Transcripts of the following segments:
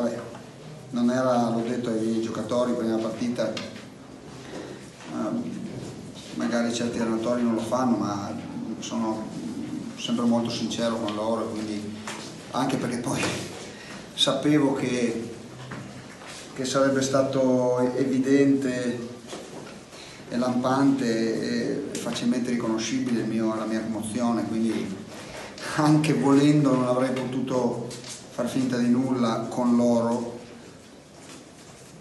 vabbè, non era, l'ho detto ai giocatori prima partita, magari certi allenatori non lo fanno, ma sono sempre molto sincero con loro, quindi anche perché poi sapevo che, che sarebbe stato evidente e lampante e facilmente riconoscibile mio, la mia commozione, quindi anche volendo non avrei potuto far finta di nulla con loro.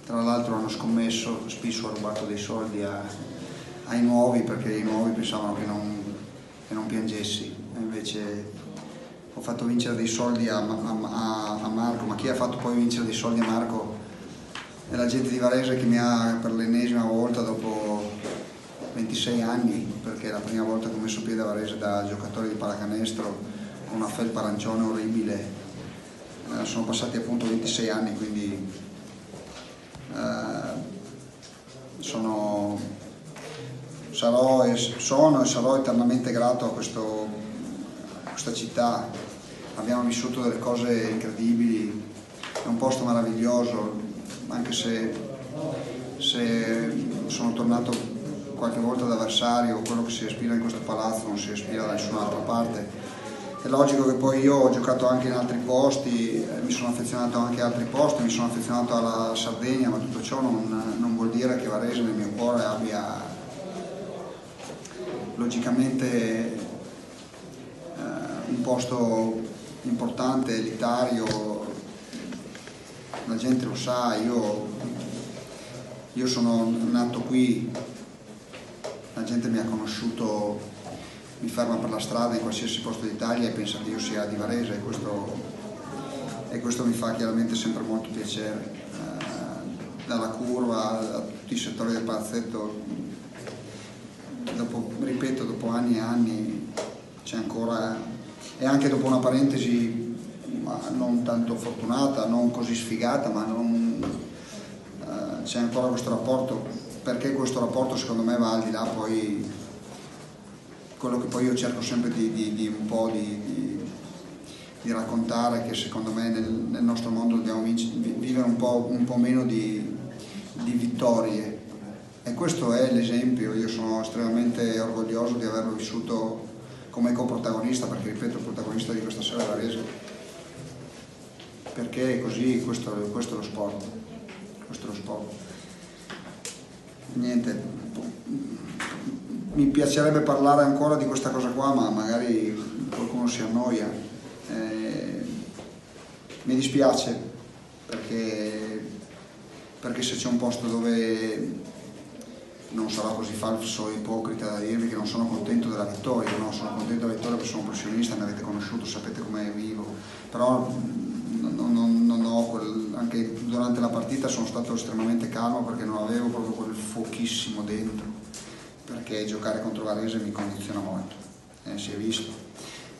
Tra l'altro hanno scommesso, Spisso ha rubato dei soldi a, ai nuovi perché i nuovi pensavano che non, che non piangessi, e invece ho fatto vincere dei soldi a, a, a, Marco, ma chi ha fatto poi vincere dei soldi a Marco è la gente di Varese che mi ha per l'ennesima volta dopo 26 anni, perché è la prima volta che ho messo piede a Varese da giocatore di pallacanestro con una felpa arancione orribile, eh, sono passati appunto 26 anni, quindi eh, sono, sarò e, sono e sarò eternamente grato a, questo, a questa città, abbiamo vissuto delle cose incredibili, è un posto meraviglioso, anche se, se sono tornato qualche volta d'avversario, quello che si respira in questo palazzo non si respira da nessun'altra parte. È logico che poi io ho giocato anche in altri posti, eh, mi sono affezionato anche a altri posti, mi sono affezionato alla Sardegna, ma tutto ciò non, non vuol dire che Varese nel mio cuore abbia logicamente eh, un posto importante, elitario, la gente lo sa, io, io sono nato qui la gente mi ha conosciuto, mi ferma per la strada in qualsiasi posto d'Italia e pensa che io sia di Varese e questo, e questo mi fa chiaramente sempre molto piacere. Eh, dalla curva a tutti i settori del palazzetto, dopo, ripeto, dopo anni e anni c'è ancora, e anche dopo una parentesi non tanto fortunata, non così sfigata, ma eh, c'è ancora questo rapporto perché questo rapporto secondo me va al di là poi quello che poi io cerco sempre di, di, di un po' di, di, raccontare che secondo me nel, nel nostro mondo dobbiamo vivere un po', un po meno di, vittorie. E questo è l'esempio, io sono estremamente orgoglioso di averlo vissuto come coprotagonista perché ripeto il protagonista di questa sera è Varese. Perché così, questo, questo è lo sport questo è lo sport. Niente, mi piacerebbe parlare ancora di questa cosa qua, ma magari qualcuno si annoia. Eh, mi dispiace perché, perché se c'è un posto dove non sarò così falso e ipocrita da dirvi che non sono contento della vittoria, no? sono contento della vittoria perché sono professionista, mi avete conosciuto, sapete come vivo, però non, non, non ho quel, anche durante la partita sono stato estremamente calmo perché non avevo proprio quel fuochissimo dentro, perché giocare contro Varese mi condiziona molto, eh, si è visto.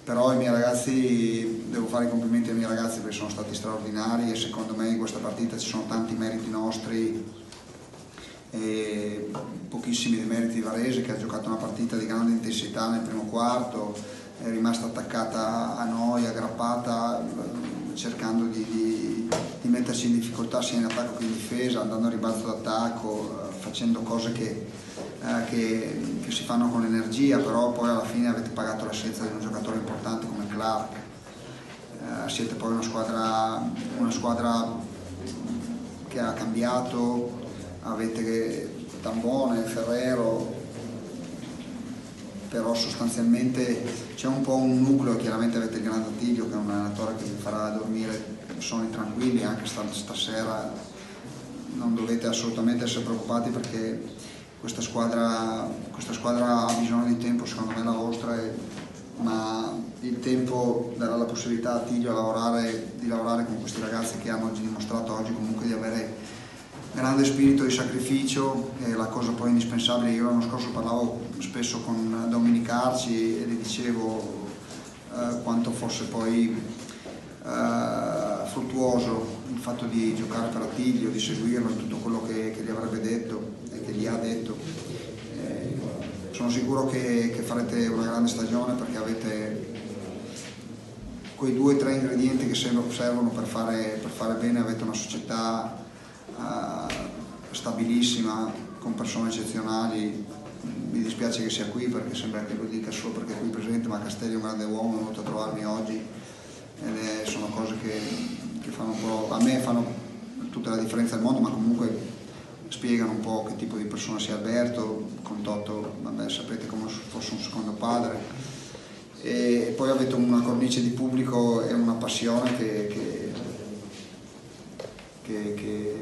Però i miei ragazzi, devo fare i complimenti ai miei ragazzi perché sono stati straordinari e secondo me in questa partita ci sono tanti meriti nostri e pochissimi dei meriti di Varese che ha giocato una partita di grande intensità nel primo quarto, è rimasta attaccata a noi, aggrappata cercando di, di, di, metterci in difficoltà sia in attacco che in difesa, andando a ribalzo d'attacco, eh, facendo cose che, eh, che, che, si fanno con energia, però poi alla fine avete pagato l'assenza di un giocatore importante come Clark. Eh, siete poi una squadra, una squadra che ha cambiato, avete Tambone, Ferrero, però sostanzialmente c'è un po' un nucleo, chiaramente avete il Grande Attilio che è un allenatore che vi farà dormire sonni tranquilli anche stasera, non dovete assolutamente essere preoccupati perché questa squadra, questa squadra ha bisogno di tempo, secondo me la vostra, è, ma il tempo darà la possibilità a Attilio lavorare, di lavorare con questi ragazzi che hanno dimostrato oggi comunque di avere grande spirito di sacrificio, è la cosa poi indispensabile. Io l'anno scorso parlavo spesso con Dominic Arci e gli dicevo eh, quanto fosse poi eh, fruttuoso il fatto di giocare per Attilio, di seguirlo in tutto quello che, che, gli avrebbe detto e che gli ha detto. Eh, sono sicuro che, che farete una grande stagione perché avete quei due o tre ingredienti che servono per fare, per fare bene, avete una società uh, stabilissima, con persone eccezionali, mi dispiace che sia qui perché sembra che lo dica solo perché è qui presente, ma Castelli è un grande uomo, è venuto a trovarmi oggi ed è, sono cose che, che fanno a me fanno tutta la differenza del mondo, ma comunque spiegano un po' che tipo di persona sia Alberto, con Totto, vabbè, sapete come fosse un secondo padre, e poi avete una cornice di pubblico e una passione che, che, che,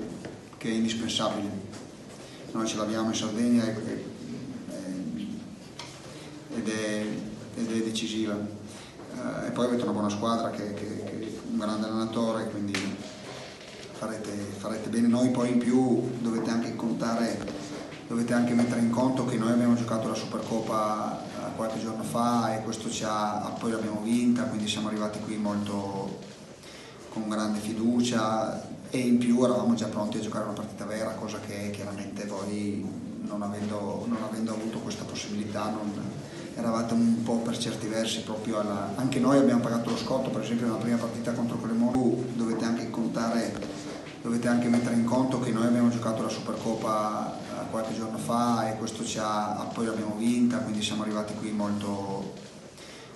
che è indispensabile. Noi ce l'abbiamo in Sardegna ed è, ed è decisiva. Uh, e poi avete una buona squadra che, grande allenatore, quindi farete, farete, bene. Noi poi in più dovete anche contare, dovete anche mettere in conto che noi abbiamo giocato la Supercoppa eh, qualche giorno fa e questo ci ha, poi l'abbiamo vinta, quindi siamo arrivati qui molto con grande fiducia e in più eravamo già pronti a giocare una partita vera, cosa che chiaramente voi non avendo, non avendo avuto questa possibilità non, eravate un po' per certi versi proprio alla... anche noi abbiamo pagato lo scotto per esempio nella prima partita contro Cremona. Dovete anche contare dovete anche mettere in conto che noi abbiamo giocato la Supercoppa eh, qualche giorno fa e questo ci ha, poi l'abbiamo vinta, quindi siamo arrivati qui molto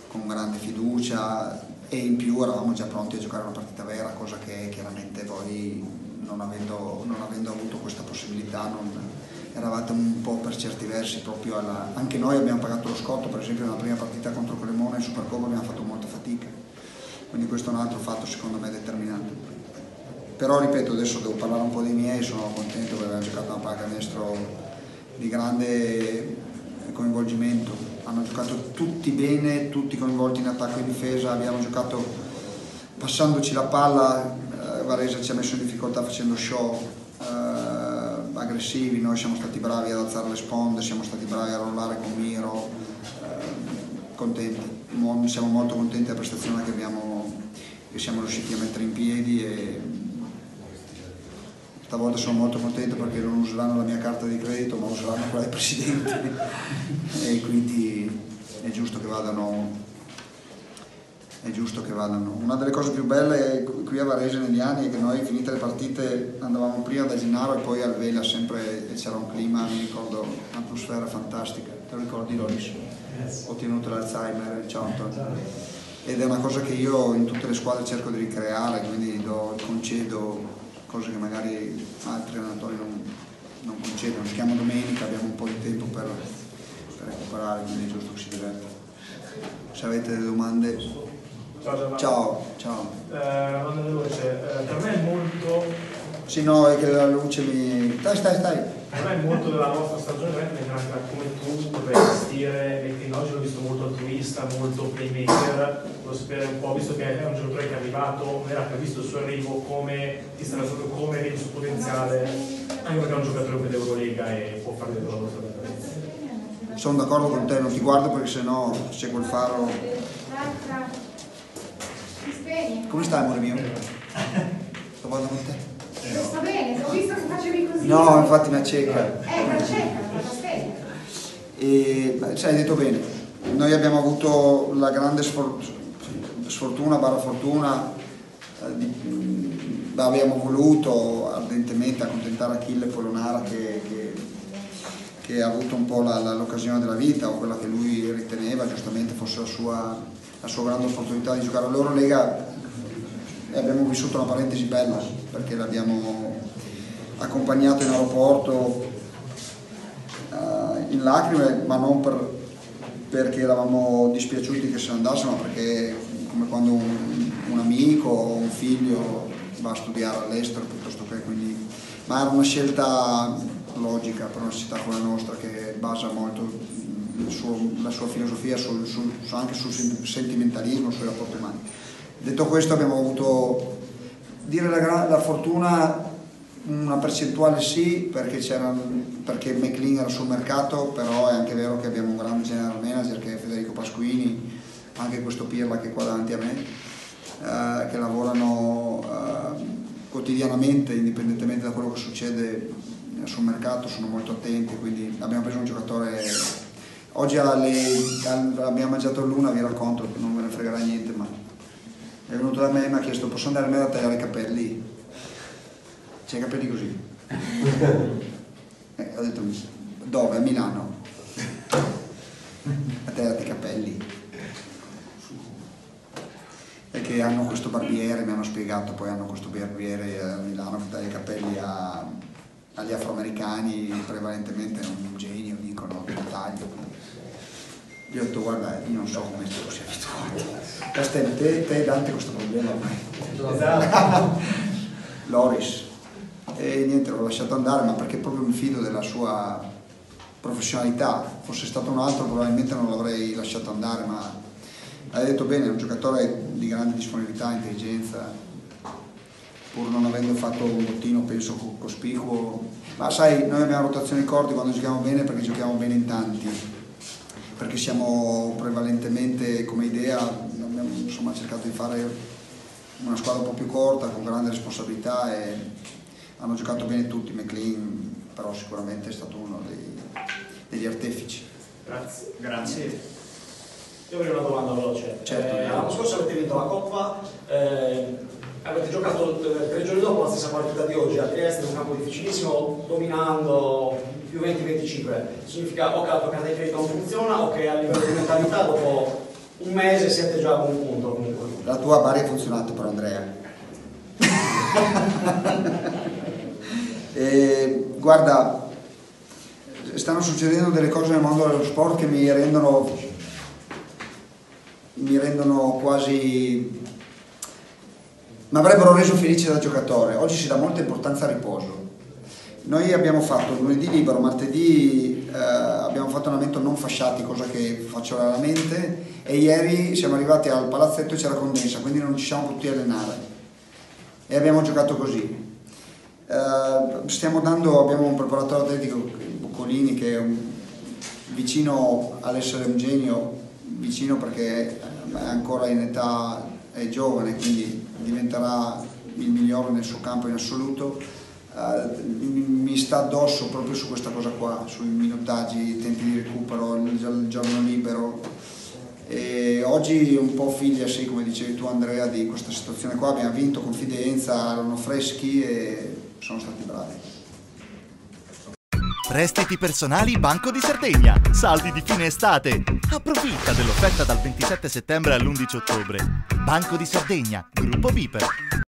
con grande fiducia. E in più eravamo già pronti a giocare una partita vera, cosa che chiaramente voi non avendo, non avendo avuto questa possibilità non, eravate un po' per certi versi proprio alla... anche noi abbiamo pagato lo scotto, per esempio nella prima partita contro Cremona in Supercoppa abbiamo fatto molta fatica, quindi questo è un altro fatto secondo me determinante. Però ripeto adesso devo parlare un po' dei miei, sono contento perché abbiamo giocato una pallacanestro di grande coinvolgimento, hanno giocato tutti bene, tutti coinvolti in attacco e difesa, abbiamo giocato passandoci la palla, eh, Varese ci ha messo in difficoltà facendo show aggressivi, noi siamo stati bravi ad alzare le sponde, siamo stati bravi a rollare con Miro, eh, contenti, siamo molto contenti della prestazione che, abbiamo, che siamo riusciti a mettere in piedi e stavolta sono molto contento perché non useranno la mia carta di credito ma useranno quella del Presidente. E quindi è giusto che vadano è giusto che vadano. Una delle cose più belle qui a Varese negli anni è che noi finite le partite andavamo prima da Gennaro e poi al Vela sempre e c'era un clima, mi ricordo, un'atmosfera fantastica. Te lo ricordi Loris? Ho ottenuto l'Alzheimer, ciao Antonio. Ed è una cosa che io in tutte le squadre cerco di ricreare, quindi do, concedo cose che magari altri allenatori non, non concedono. Giochiamo domenica, abbiamo un po' di tempo per, per recuperare, quindi è giusto che si diverta. Se avete delle domande... Ciao, ciao. ciao. Eh, veloce, eh, per me è molto... Sì, no, è che la luce mi... Stai, stai, stai. Per me è molto della vostra stagione come tu dovrai gestire Metti oggi l'ho visto molto altruista, molto playmaker, volevo sapere un po', visto che è un giocatore che è arrivato, non era previsto il suo arrivo, come ti sta ragionando, come vedi il suo potenziale, anche perché è un giocatore dell'Eurolega e può fare del lavoro Sono d'accordo con te, non ti guardo perché sennò c'è quel faro. Come stai amore mio? Sto guardando con te. Sto bene, ho visto che facevi così. No, infatti mi acceca. Eh, mi acceca, fa E, cioè, hai detto bene, noi abbiamo avuto la grande sfortuna, barra fortuna, eh, di, mm, abbiamo voluto ardentemente accontentare Achille Polonara che, che, che ha avuto un po' l'occasione della vita o quella che lui riteneva giustamente fosse la sua, la sua grande opportunità di giocare all'Eurolega e abbiamo vissuto una parentesi bella perché l'abbiamo accompagnato in aeroporto uh, in lacrime ma non per, perché eravamo dispiaciuti che se ne andasse ma perché come quando un, un amico o un figlio va a studiare all'estero piuttosto che quindi ma era una scelta logica per una città come la nostra che basa molto suo, la sua filosofia sul, sul, anche sul sentimentalismo, sui rapporti umani. Detto questo abbiamo avuto, dire la, la fortuna, una percentuale sì, perché, perché McLean era sul mercato, però è anche vero che abbiamo un grande general manager che è Federico Pasquini, anche questo Pirla che è qua davanti a me, eh, che lavorano eh, quotidianamente, indipendentemente da quello che succede sul mercato, sono molto attenti, quindi abbiamo preso un giocatore Oggi alle, abbiamo mangiato l'una, vi racconto, non me ne fregherà niente, ma è venuto da me e mi ha chiesto posso andare a tagliare i capelli? C'hai i capelli così? Eh, ho detto dove? A Milano. A tagliare i capelli. E che hanno questo barbiere, mi hanno spiegato, poi hanno questo barbiere a Milano che taglia i capelli a- agli afroamericani, prevalentemente è un genio, dicono, che taglio. Io ho detto guarda, io non so come tu sia abituato. Castello, te, te Dante questo problema ormai. Esatto. Loris. E niente, l'ho lasciato andare, ma perché proprio mi fido della sua professionalità. Fosse stato un altro probabilmente non l'avrei lasciato andare, ma hai detto bene, è un giocatore di grande disponibilità, intelligenza, pur non avendo fatto un bottino penso co- cospicuo. Ma sai, noi abbiamo rotazione di corti quando giochiamo bene perché giochiamo bene in tanti, perché siamo prevalentemente come idea, abbiamo insomma, cercato di fare una squadra un po' più corta, con grande responsabilità e hanno giocato bene tutti, McLean però sicuramente è stato uno dei- degli artefici. Grazie. Grazie. Io avrei una domanda veloce. Certo. Eh, l'anno scorso avete vinto la Coppa, eh, avete giocato eh, tre giorni dopo la stessa partita di oggi a Trieste, in un campo difficilissimo, dominando più 20-25. Significa o che la tua carta di credito non funziona o che a livello di mentalità dopo un mese siete già a un punto comunque. La tua Bari ha funzionato però Andrea. E, guarda, stanno succedendo delle cose nel mondo dello sport che mi rendono, mi rendono quasi... mi avrebbero reso felice da giocatore. Oggi si dà molta importanza al riposo. Noi abbiamo fatto lunedì libero, martedì eh, abbiamo fatto allenamento non fasciati, cosa che faccio raramente, e ieri siamo arrivati al palazzetto e c'era condensa, quindi non ci siamo potuti allenare. E abbiamo giocato così. Eh, stiamo dando, abbiamo un preparatore atletico, Boccolini, che è un- vicino all'essere un genio, vicino perché è ancora in età, è giovane, quindi diventerà il migliore nel suo campo in assoluto. Eh, sta addosso proprio su questa cosa qua, sui minutaggi, i tempi di recupero, il giorno libero. E oggi un po' figlia, sì, come dicevi tu Andrea, di questa situazione qua, abbiamo vinto confidenza, erano freschi e sono stati bravi. Prestiti personali Banco di Sardegna. Saldi di fine estate. Approfitta dell'offerta dal 27 settembre all'11 ottobre. Banco di Sardegna, gruppo Viper.